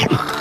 Yeah.